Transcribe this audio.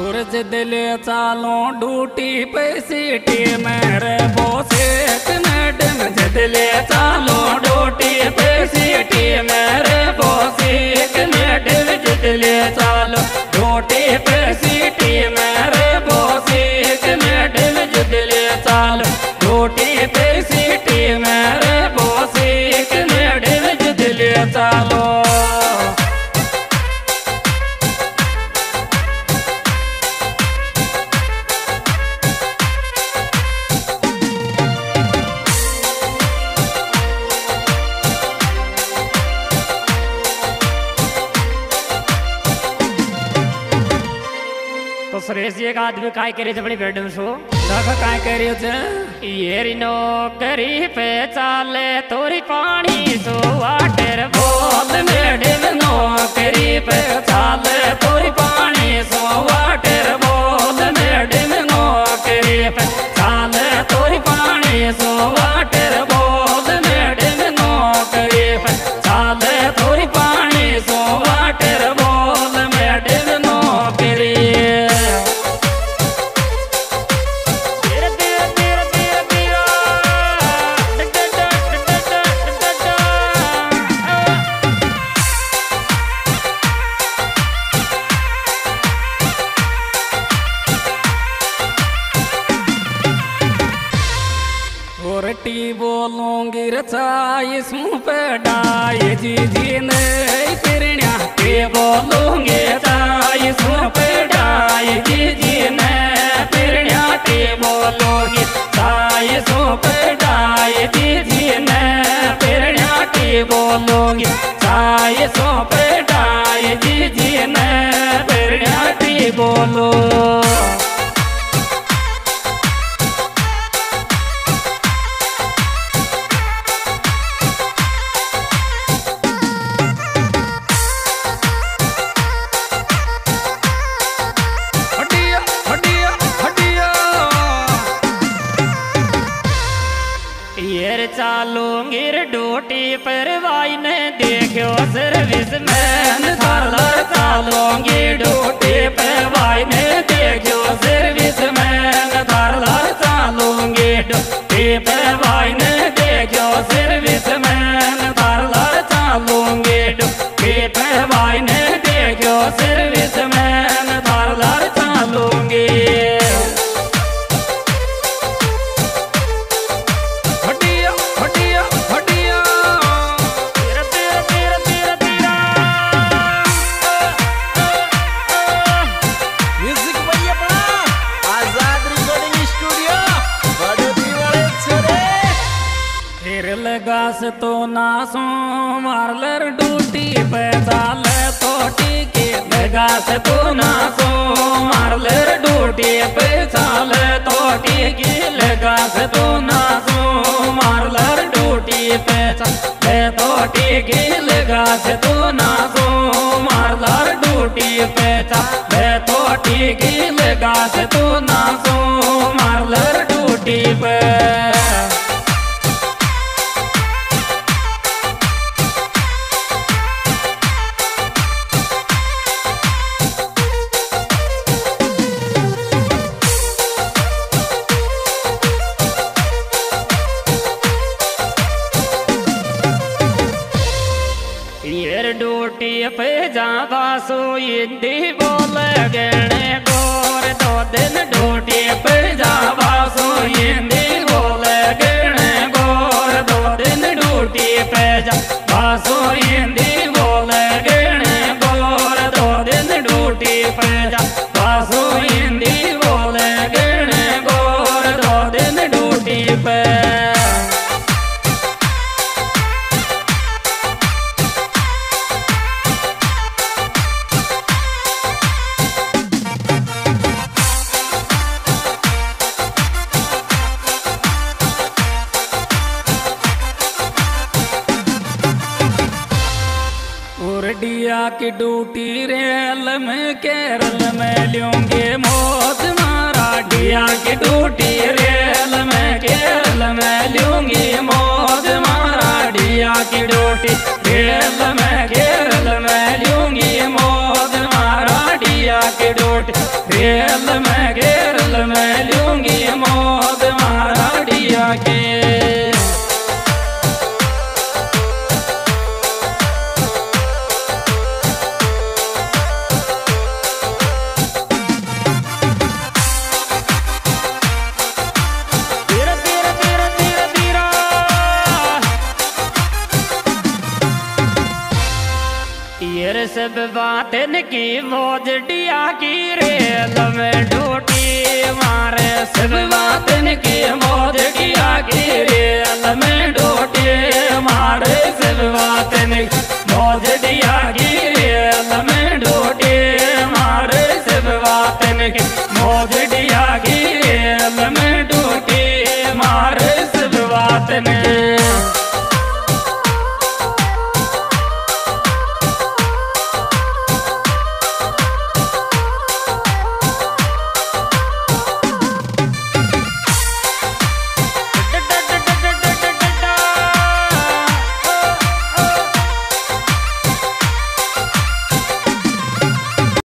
जदले चालो ड्यूटी पे सीटी मेरे बोसे मैडम जदले चालो डूटी पे सीटी मेरे बोसे मैडम जदले चालो ड्यूटी पे सीटी मेरे बोसे मैडम जदले चालो ड्यूटी पे सीटी मेरे बोसे मैडम जदले चालो। जी एक आदमी काय करे थे अपनी बेडरूम शो देखो काय करे छे ये रिनो करी पे चाले, तोरी पानी सो वाटर बोल नो करी पे चाले, तोरी पानी सो उरटी बोलूँगी, रचाई सूं पे डाई। जी जी ने फिरण्या के बोलूँगी, रचाई सूं पे डाई। जी जी ने फिरण्या के बोलूँगी चाई सूं पे डाई। जी जी ने फिरण्या के बोलूँगी चाई सूं पे डाई। जी जी ने फिरण्या के बोलो ड्यूटी पर वाई ने देखो सर्विस मैन थाला चालूँगी ड्यूटी पे भाई ने देखो सर्विस मैन थाला चालूँगी ड्यूटी पे भाई ने देखो सर्विस मैन थाला चालूँगी ड्यूटी पे ने देखो सर्विस मैन फिर लगा से तो नासो मारलर डूटी पे तो टीके लगा से तो नासो मारलर डूटी पे तो टीके लगा से तो नासो मारलर ड्यूटी पे चाल तो टीके लगा से तो नासो मारलर ड्यूटी पे चाल तो टीके लगा से तो नासो मारलर ड्यूटी पे ड्यूटी पे जावा सो बोल गणे गोर, दो दिन ड्यूटी पे जावा सो हिंदी बोल गणे गोर, दो दिन ड्यूटी पे जावा सो उर्डिया की ड्यूटी रेल में, केरल में लूँगे मौत माराडिया की ड्यूटी रेल में, केरल में लूँगी मौत माराडिया की ड्यूटी रेल में, केरल में लूँगी मौत माराडिया की ड्यूटी रेल में ये सब बातें की मौज डिया की रे, लमे डोटी मारे, सब बातें की मौज डिया की रे में